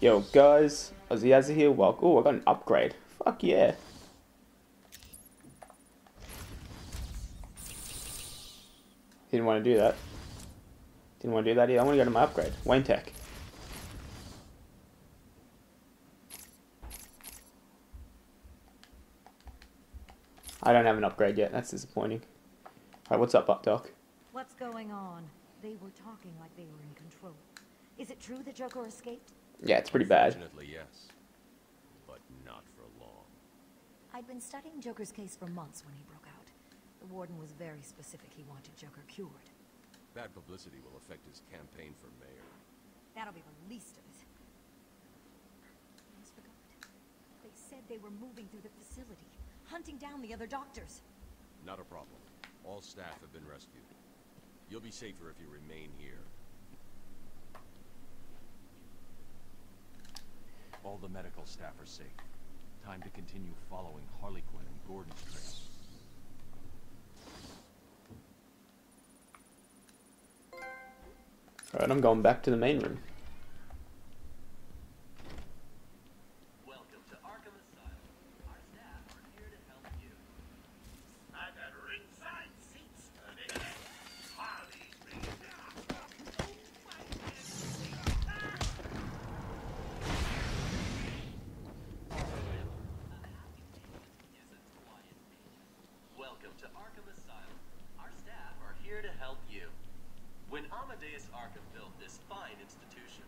Yo, guys, Ozzy here. Welcome. Oh, I got an upgrade. Fuck yeah. Didn't want to do that. Didn't want to do that either. I want to go to my upgrade. Wayne Tech. I don't have an upgrade yet. That's disappointing. Alright, what's up, Up Doc? What's going on? They were talking like they were in control. Is it true the Joker escaped? Yeah, it's pretty bad. Unfortunately, yes. But not for long. I'd been studying Joker's case for months when he broke out. The warden was very specific he wanted Joker cured. Bad publicity will affect his campaign for mayor. That'll be the least of it. I almost forgot. They said they were moving through the facility, hunting down the other doctors. Not a problem. All staff have been rescued. You'll be safer if you remain here. All the medical staff are safe. Time to continue following Harley Quinn and Gordon's trail. Alright, I'm going back to the main room. Welcome to Arkham Asylum. Our staff are here to help you. I got ringside seats for this. Harley's ringing now. Welcome to Arkham Asylum. Our staff are here to help you. When Amadeus Arkham built this fine institution,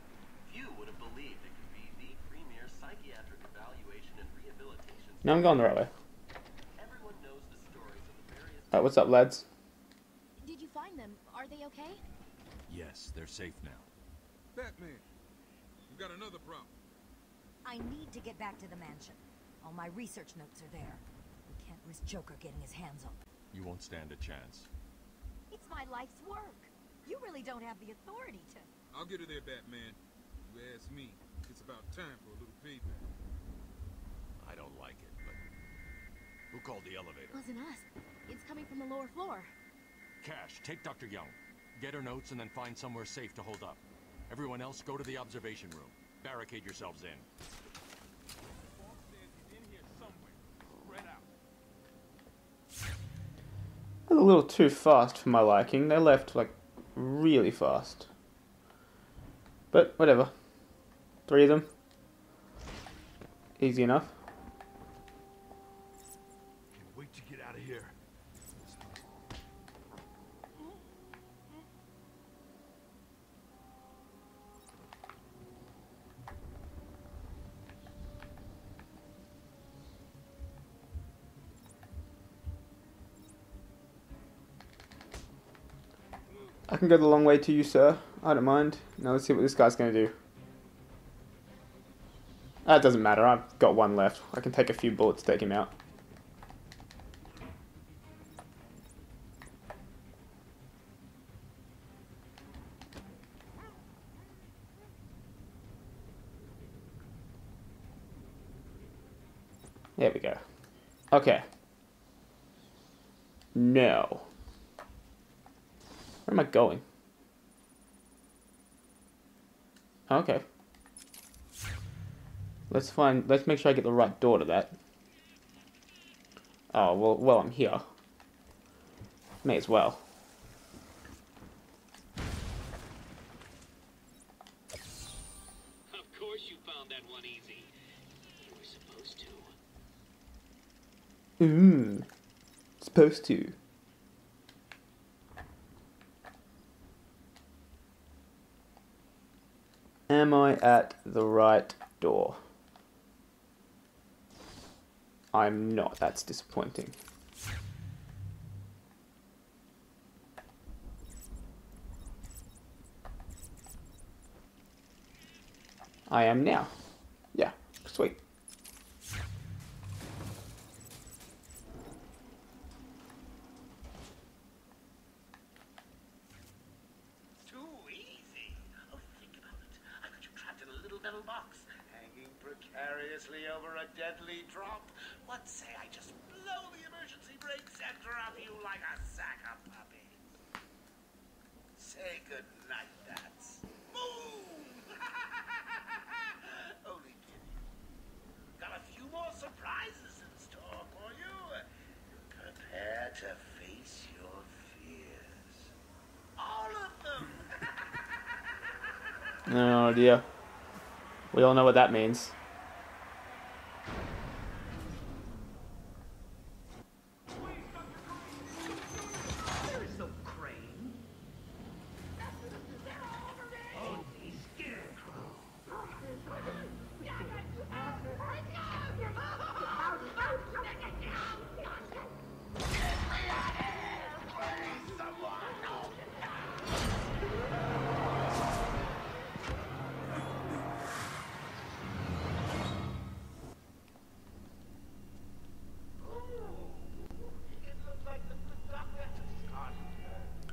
few would have believed it could be the premier psychiatric evaluation and rehabilitation. No, I'm going the right way. Everyone knows the stories of the various Alright, what's up, lads? Did you find them? Are they okay? Yes, they're safe now. Batman, we got another problem. I need to get back to the mansion. All my research notes are there. We can't risk Joker getting his hands on them. You won't stand a chance. It's my life's work. You really don't have the authority to. I'll get her there, Batman. You ask me, it's about time for a little payback. I don't like it, but... Who called the elevator? Wasn't us. It's coming from the lower floor. Cash, take Dr. Young. Get her notes and then find somewhere safe to hold up. Everyone else, go to the observation room. Barricade yourselves in. Boss says he's in here somewhere. Spread out. That's a little too fast for my liking. They left, like, really fast. But, whatever. Three of them. Easy enough. Go the long way to you, sir. I don't mind. Now let's see what this guy's going to do. That doesn't matter. I've got one left. I can take a few bullets to take him out. There we go. Okay. No. Where am I going? Okay. Let's find. Let's make sure I get the right door to that. Oh well. Well, I'm here. May as well. Of course you found that one easy. You were supposed to. Mmm. Supposed to. Am I at the right door? I'm not. That's disappointing. I am now. Yeah, sweet. Too easy. Oh, think about it. I got you trapped in a little metal box, hanging precariously over a deadly drop. What say I just blow the emergency brakes and drop you like a sack of puppies? Say good night, Bats. Move! Dear. We all know what that means.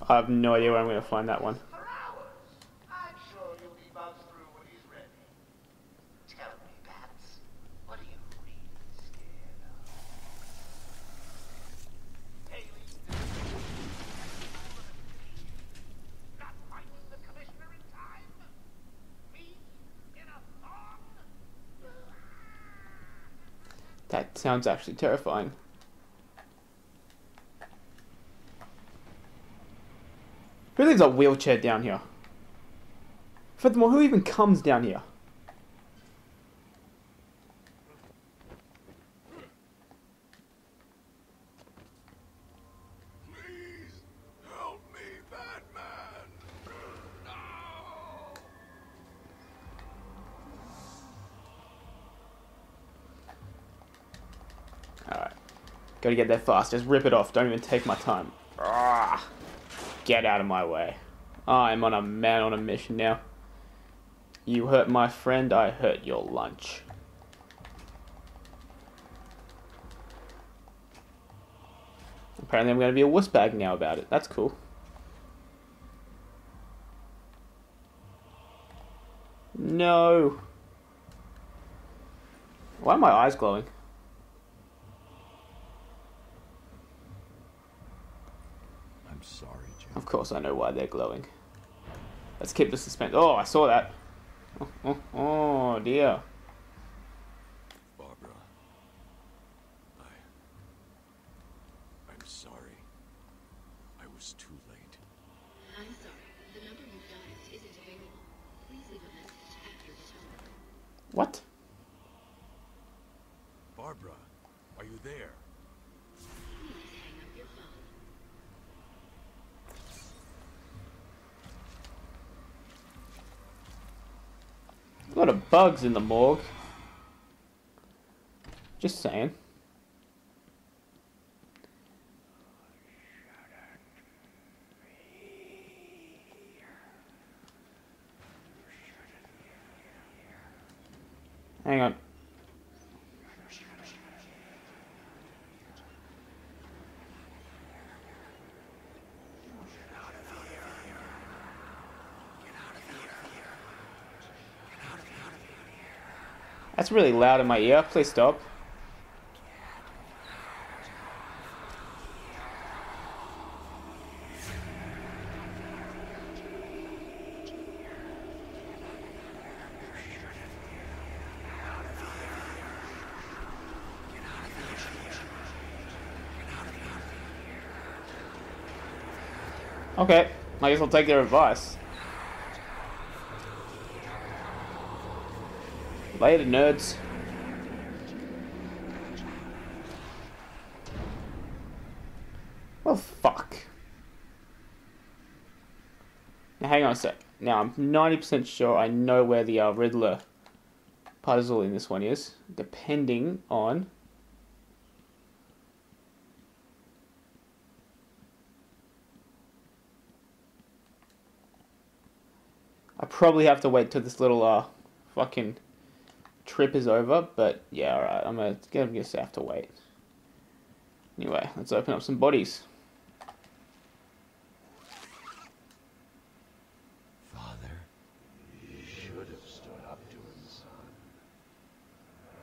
I have no idea where I'm going to find that one. for hours. I'm sure you'll be buzzed through when he's ready. Tell me, Bats, what are you really scared of? Haley, not finding the commissioner in time? Me in a thong? That sounds actually terrifying. Who leaves a wheelchair down here? Furthermore, who even comes down here? Gotta get there fast. Just rip it off. Don't even take my time. Get out of my way. I'm on a man on a mission now. You hurt my friend, I hurt your lunch. Apparently I'm gonna be a wuss bag now about it. That's cool. No. Why are my eyes glowing? Of course I know why they're glowing. Let's keep the suspense. Oh, I saw that. Oh, oh, oh dear. Bugs in the morgue. Just saying. Hang on. That's really loud in my ear. Please stop. Okay, I guess I'll take their advice. Later, nerds. Well, fuck. Now, hang on a sec. Now, I'm 90% sure I know where the uh, Riddler puzzle in this one is, depending on. I probably have to wait till this little uh fucking trip is over, but yeah, alright, I'm gonna, gonna just have to wait. Anyway, let's open up some bodies. Father, you should have stood up to him, son.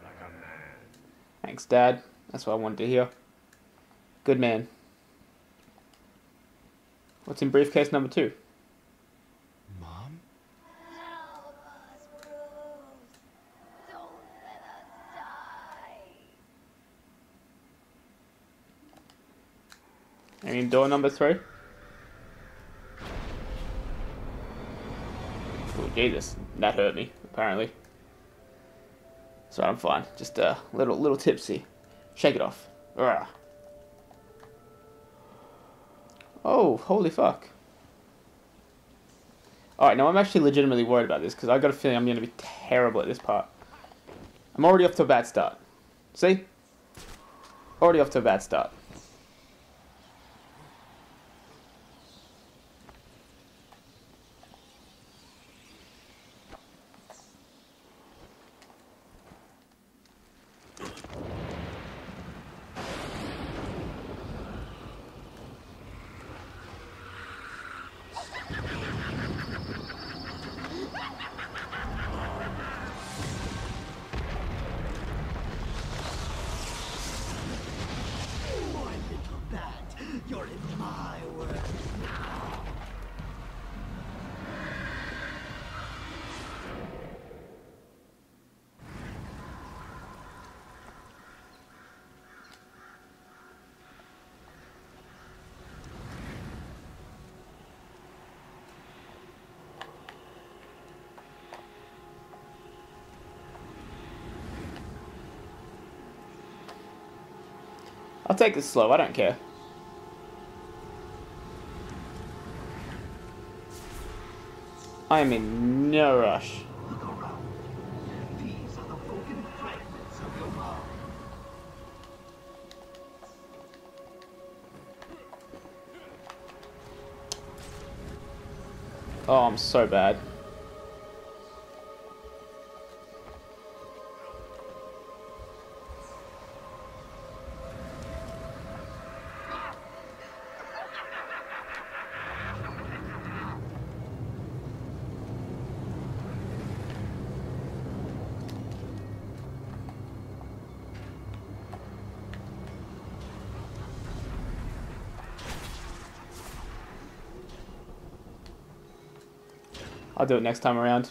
Like a man. Thanks, Dad. That's what I wanted to hear. Good man. What's in briefcase number two? Mom? Help us, Bruce. Don't let us die. I mean, door number three? Good. Jesus, that hurt me, apparently. So I'm fine. Just a little little tipsy. Shake it off. Ugh. Oh, holy fuck. Alright, now I'm actually legitimately worried about this because I got a feeling I'm going to be terrible at this part. I'm already off to a bad start. See? Already off to a bad start. I'll take this slow, I don't care. I am in no rush. Oh, I'm so bad. I'll do it next time around.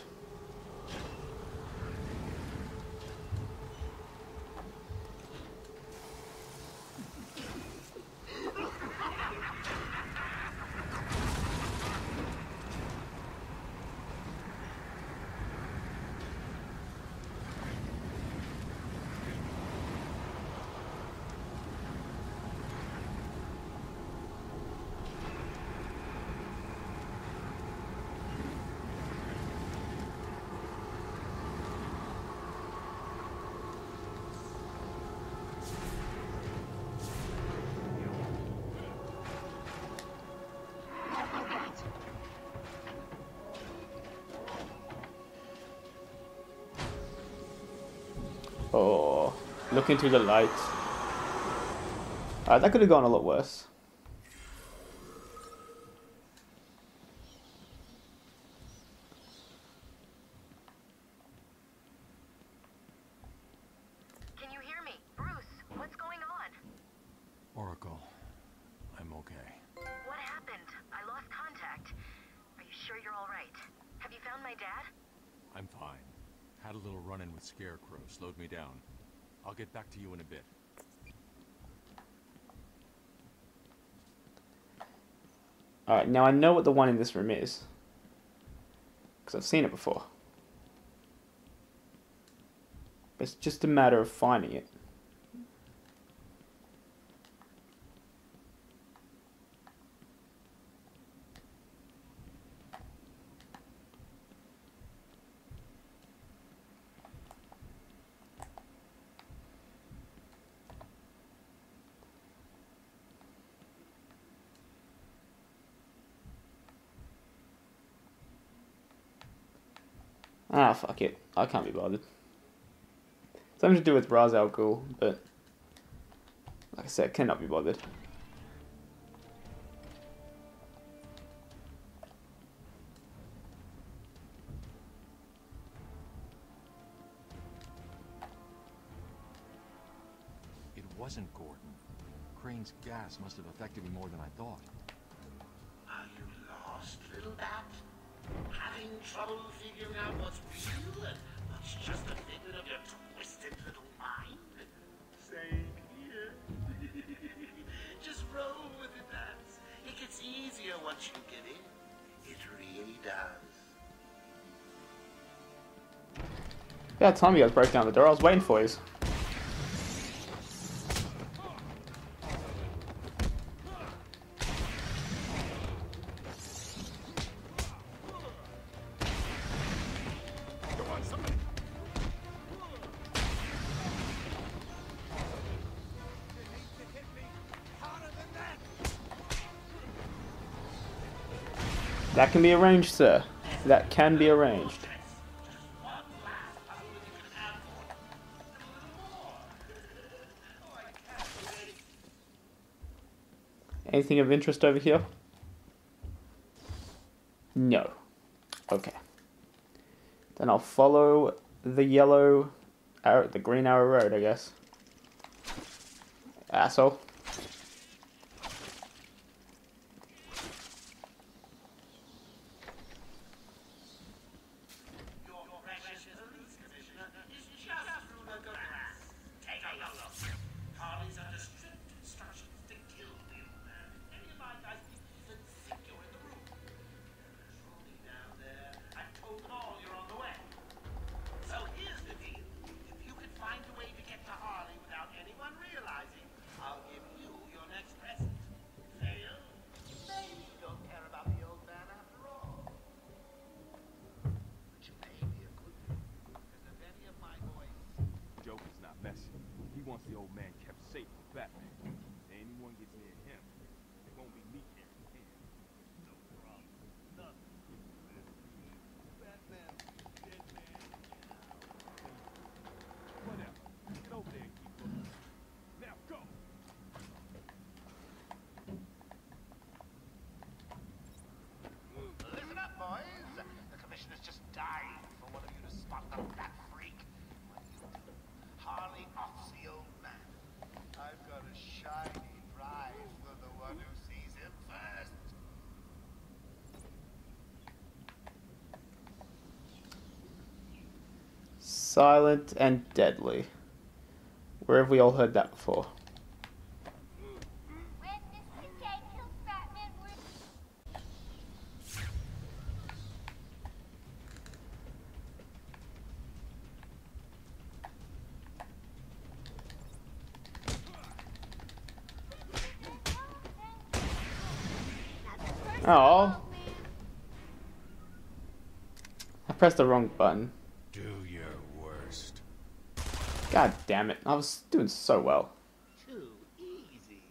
Oh, look into the light. Alright, uh, that could have gone a lot worse. Can you hear me? Bruce, what's going on? Oracle, I'm okay. What happened? I lost contact. Are you sure you're all right? Have you found my dad? I'm fine. Had a little run-in with Scarecrow, slowed me down. I'll get back to you in a bit. Alright, now I know what the one in this room is. Because I've seen it before. It's just a matter of finding it. Fuck it. I can't be bothered. Something to do with Ra's al Ghul, but like I said, cannot be bothered. It wasn't Gordon. Crane's gas must have affected me more than I thought. Are you lost, little bat? trouble figuring out what's real and just a figment of your twisted little mind? Same here. just roll with it, Babs. It gets easier once you get in. It really does. Yeah, time you guys broke down the door. I was waiting for you. That can be arranged, sir. That can be arranged. Anything of interest over here? No. Okay. Then I'll follow the yellow arrow, the green arrow road, I guess. Asshole. Wants the old man kept safe from Batman. Anyone gets near him, it won't be me carrying him. No problem. Nothing. Batman, dead man. Whatever. Get over there and keep looking. Now go! Listen up, boys. The commissioner's just dying for one of you to spot the bat freak. What do you do? Harley offs the old man. I've got a shiny prize for the one who sees him first. Silent and deadly. Where have we all heard that before? Oh. I pressed the wrong button. Do your worst. God damn it. I was doing so well. Too easy.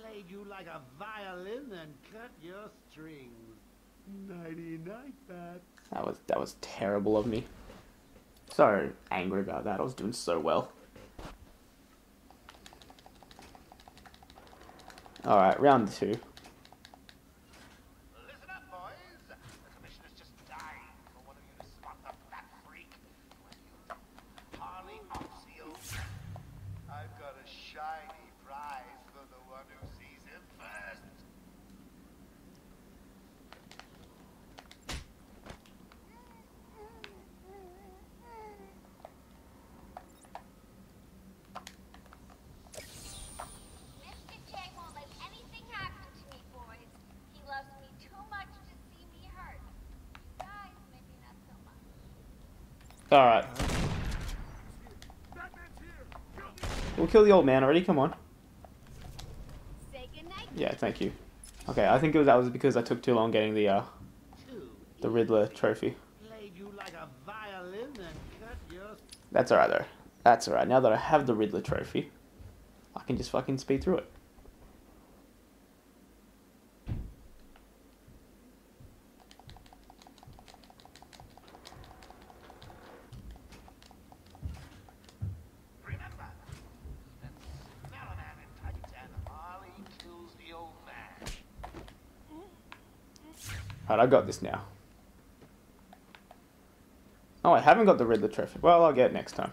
Played you like a violin and cut your strings. Nighty night, Bat. That was that was terrible of me. So angry about that. I was doing so well. Alright, round two. Listen up, boys. The commissioner's just dying for one of you to spot the bat freak. What do you do? Harley offs the old man. I've got a shiny prize for the one who sees him first. Mr. J won't let anything happen to me, boys. He loves me too much to see me hurt. You guys, maybe not so much. Alright. We'll kill the old man already, come on. Yeah, thank you. Okay, I think it was, that was because I took too long getting the uh the Riddler trophy. Played you like a violin and cut your That's alright though. That's alright. Now that I have the Riddler trophy, I can just fucking speed through it. Remember, that smell a man in tights and Harley kills the old man. Alright, I got this now. Oh, I haven't got the Riddler trophy. Well, I'll get it next time.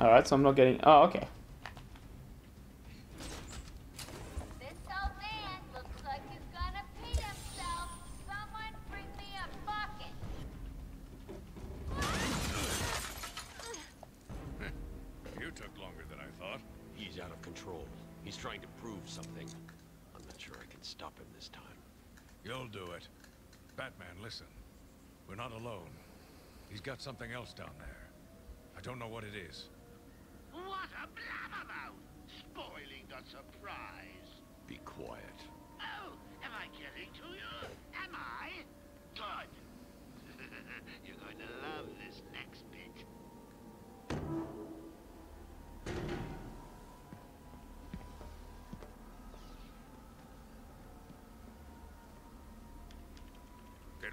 Alright, so I'm not getting. Oh, okay.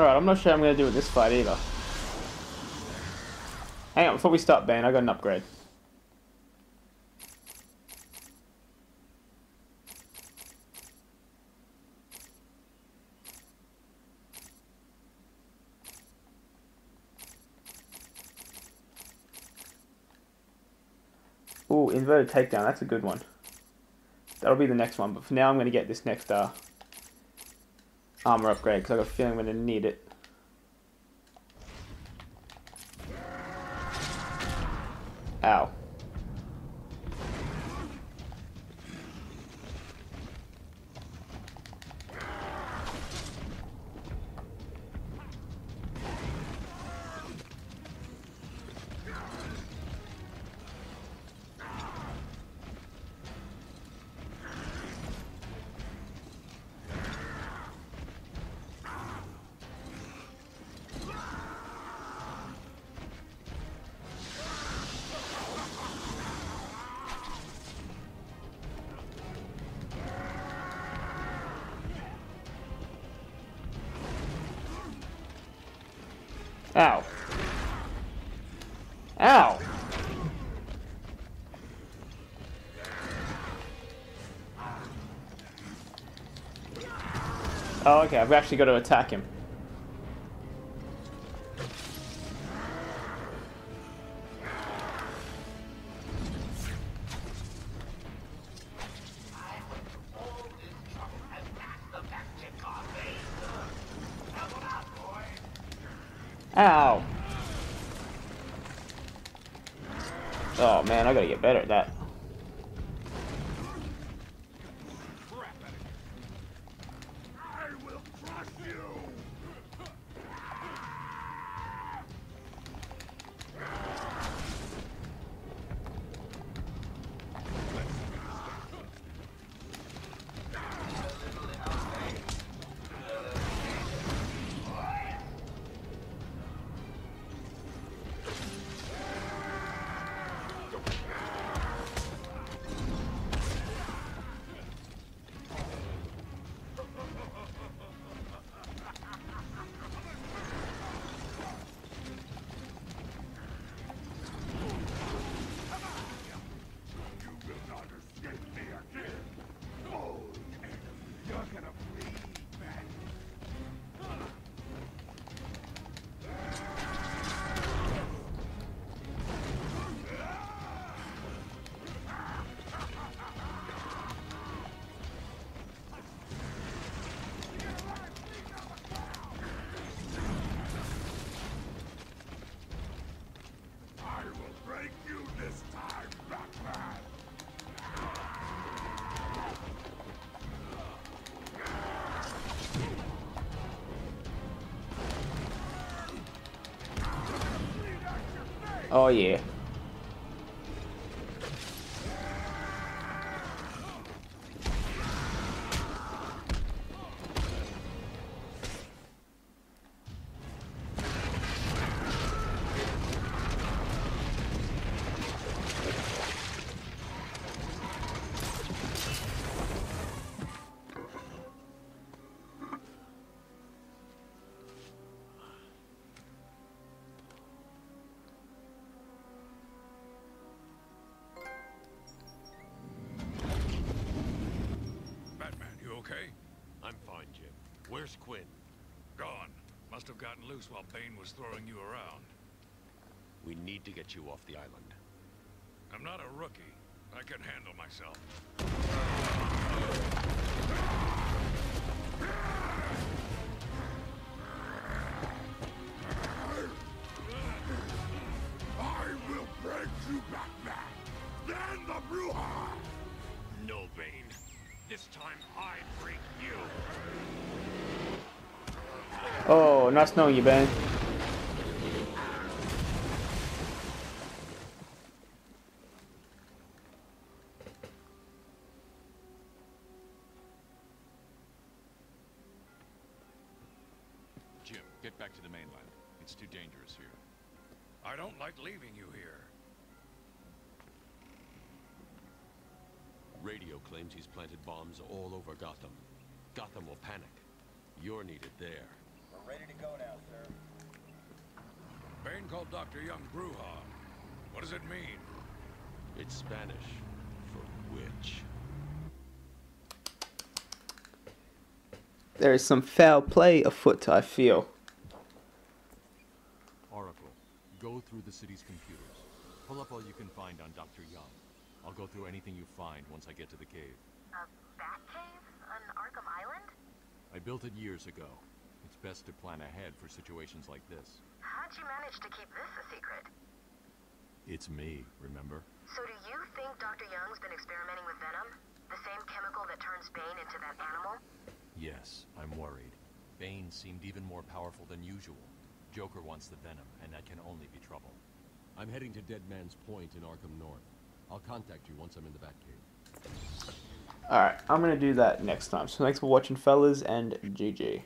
Alright, I'm not sure I'm gonna do it this fight either. Hang on, before we start, Bane, I got an upgrade. Ooh, inverted takedown, that's a good one. That'll be the next one, but for now I'm gonna get this next uh, armor upgrade because I got a feeling I'm gonna need it. Ow. Ow. Ow! Oh, okay, I've actually got to attack him. Oh yeah. Get you off the island. I'm not a rookie. I can handle myself. I will break you, Batman. Then the Bruja. No, Bane. This time I break you. Oh, nice knowing you, Ben. Spanish for witch. There is some foul play afoot, I feel. Oracle, go through the city's computers. Pull up all you can find on Dr. Young. I'll go through anything you find once I get to the cave. A bat cave on Arkham Island? I built it years ago. It's best to plan ahead for situations like this. How'd you manage to keep this a secret? It's me, remember? So do you think Dr. Young's been experimenting with Venom? The same chemical that turns Bane into that animal? Yes, I'm worried. Bane seemed even more powerful than usual. Joker wants the Venom, and that can only be trouble. I'm heading to Dead Man's Point in Arkham North. I'll contact you once I'm in the Batcave. Alright, I'm going to do that next time. So thanks for watching, fellas, and GG.